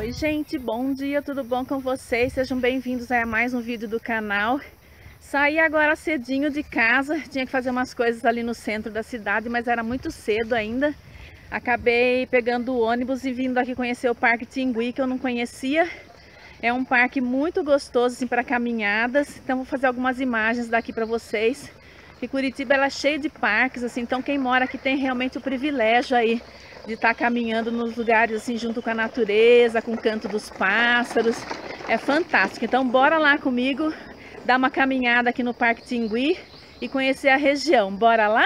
Oi gente, bom dia, tudo bom com vocês? Sejam bem-vindos a mais um vídeo do canal. Saí agora cedinho de casa, tinha que fazer umas coisas ali no centro da cidade, mas era muito cedo ainda. Acabei pegando o ônibus e vindo aqui conhecer o Parque Tingui, que eu não conhecia. É um parque muito gostoso assim, para caminhadas, então vou fazer algumas imagens daqui para vocês. E Curitiba ela é cheia de parques, assim, então quem mora aqui tem realmente o privilégio aí de estar tá caminhando nos lugares assim junto com a natureza, com o canto dos pássaros. É fantástico. Então bora lá comigo dar uma caminhada aqui no Parque Tingui e conhecer a região. Bora lá?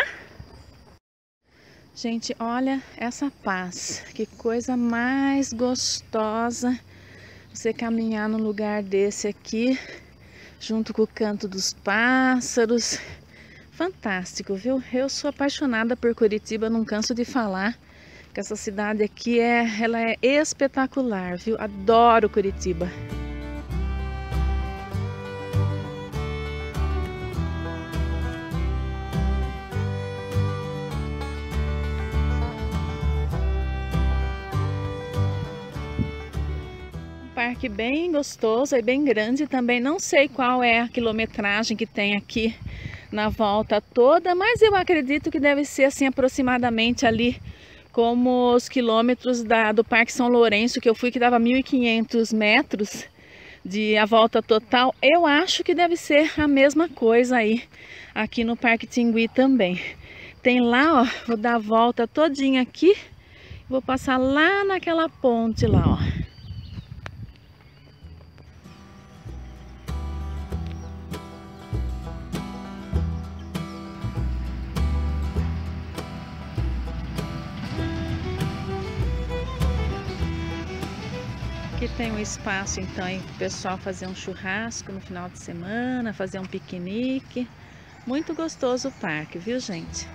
Gente, olha essa paz. Que coisa mais gostosa você caminhar num lugar desse aqui, junto com o canto dos pássaros. Fantástico, viu? Eu sou apaixonada por Curitiba, não canso de falar que essa cidade aqui é, ela é espetacular, viu? Adoro Curitiba. parque bem gostoso e bem grande também. Não sei qual é a quilometragem que tem aqui na volta toda, mas eu acredito que deve ser assim aproximadamente ali como os quilômetros da, do Parque São Lourenço, que eu fui, que dava 1.500 metros de a volta total. Eu acho que deve ser a mesma coisa aí, aqui no Parque Tingui também. Tem lá, ó, vou dar a volta todinha aqui, vou passar lá naquela ponte lá, ó. Tem um espaço então aí o pessoal fazer um churrasco no final de semana, fazer um piquenique. Muito gostoso o parque, viu gente?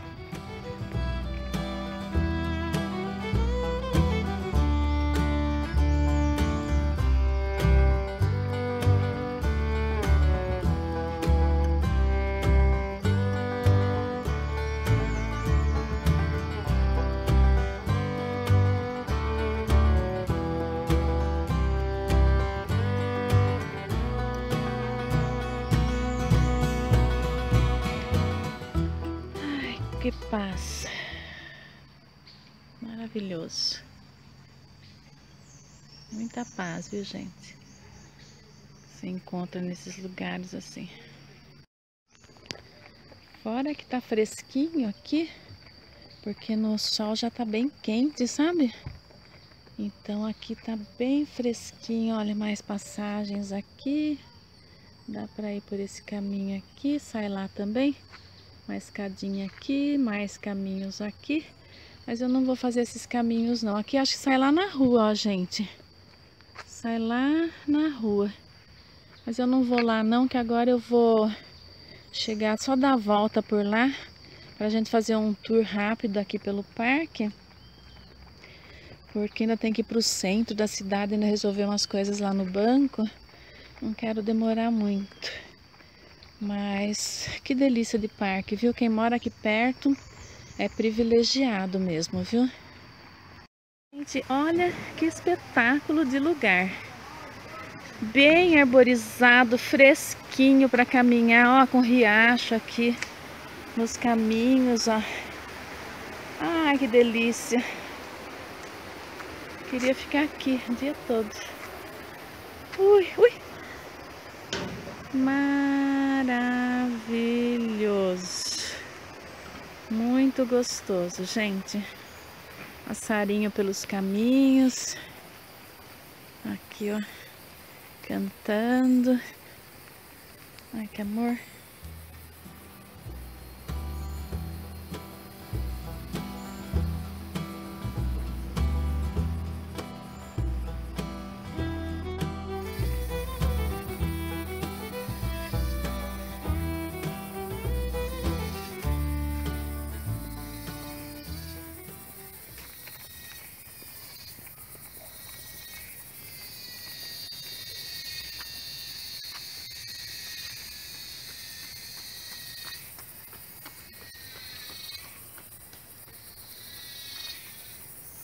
Paz. Maravilhoso. Muita paz, viu, gente? Se encontra nesses lugares assim. Fora que tá fresquinho aqui, porque no sol já tá bem quente, sabe? Então aqui tá bem fresquinho, olha mais passagens aqui. Dá para ir por esse caminho aqui, sai lá também. Mais escadinha aqui, mais caminhos aqui. Mas eu não vou fazer esses caminhos não. Aqui acho que sai lá na rua, ó, gente. Sai lá na rua. Mas eu não vou lá não, que agora eu vou chegar só dar volta por lá. Pra gente fazer um tour rápido aqui pelo parque. Porque ainda tem que ir pro centro da cidade, ainda resolver umas coisas lá no banco. Não quero demorar muito. Mas que delícia de parque, viu? Quem mora aqui perto é privilegiado mesmo, viu? Gente, olha que espetáculo de lugar. Bem arborizado, fresquinho para caminhar, ó, com riacho aqui nos caminhos, ó. Ai, que delícia. Queria ficar aqui o dia todo. Ui, ui. Maravilhoso. Muito gostoso, gente. Passarinho pelos caminhos. Aqui, ó. Cantando. Ai, que amor.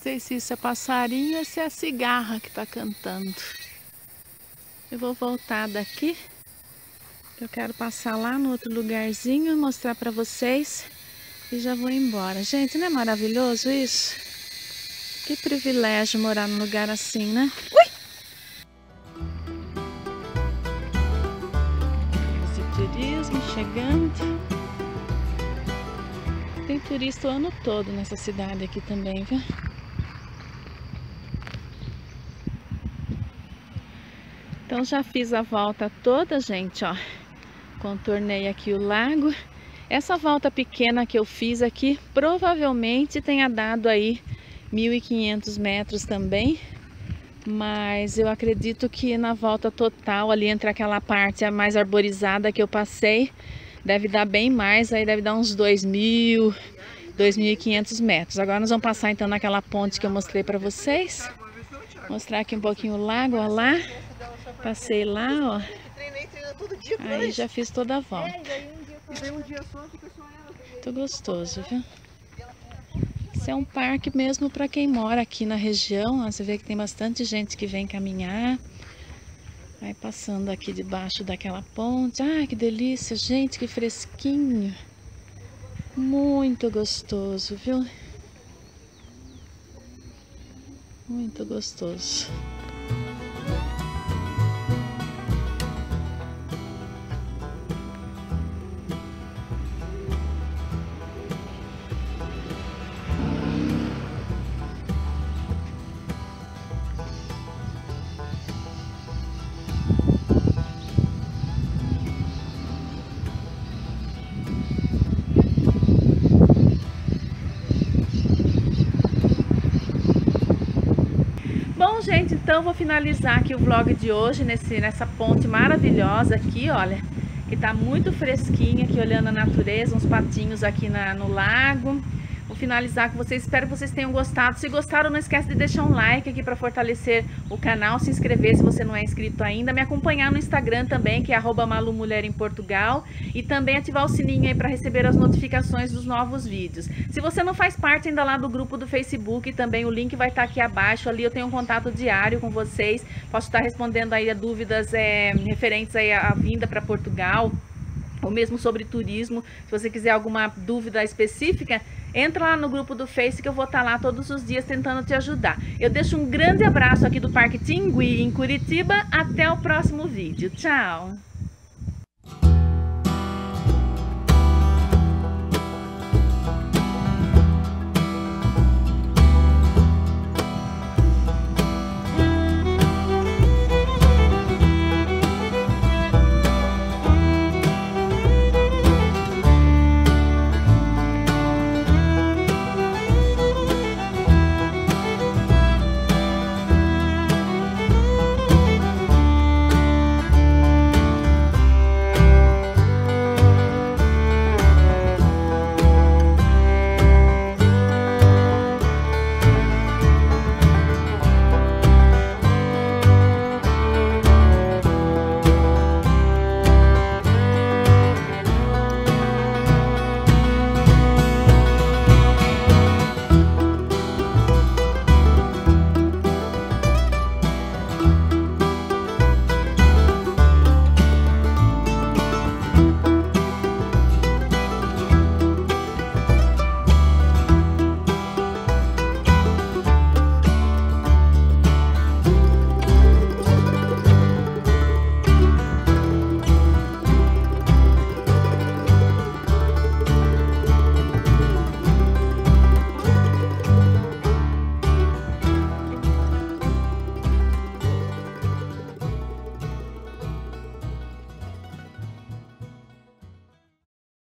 Sei se isso é passarinho ou se é a cigarra que está cantando. Eu vou voltar daqui. Eu quero passar lá no outro lugarzinho, mostrar para vocês e já vou embora. Gente, não é maravilhoso isso? Que privilégio morar num lugar assim, né? Ui! Turismo chegando. Tem turista o ano todo nessa cidade aqui também, viu? Então já fiz a volta toda, gente, ó. Contornei aqui o lago. Essa volta pequena que eu fiz aqui, provavelmente tenha dado aí 1.500 metros também. Mas eu acredito que na volta total, ali entre aquela parte mais arborizada que eu passei, deve dar bem mais, aí deve dar uns 2.000, 2.500 metros. Agora nós vamos passar então naquela ponte que eu mostrei para vocês. Mostrar aqui um pouquinho o lago, ó lá. Passei lá, ó. Aí já fiz toda a volta. Muito gostoso, viu? Esse é um parque mesmo para quem mora aqui na região. Ó, você vê que tem bastante gente que vem caminhar. Vai passando aqui debaixo daquela ponte. Ah, que delícia, gente, que fresquinho. Muito gostoso, viu? Muito gostoso. Então vou finalizar aqui o vlog de hoje nesse, nessa ponte maravilhosa aqui, olha, que tá muito fresquinha aqui, olhando a natureza, uns patinhos aqui na, no lago. Vou finalizar com vocês, espero que vocês tenham gostado. Se gostaram, não esquece de deixar um like aqui para fortalecer o canal, se inscrever se você não é inscrito ainda, me acompanhar no Instagram também, que é arroba malumulher em Portugal, e também ativar o sininho aí para receber as notificações dos novos vídeos. Se você não faz parte ainda lá do grupo do Facebook, também o link vai estar aqui abaixo, ali eu tenho um contato diário com vocês, posso estar respondendo aí a dúvidas é, referentes aí à vinda para Portugal, ou mesmo sobre turismo, se você quiser alguma dúvida específica, entra lá no grupo do Face que eu vou estar lá todos os dias tentando te ajudar. Eu deixo um grande abraço aqui do Parque Tingui, em Curitiba. Até o próximo vídeo. Tchau!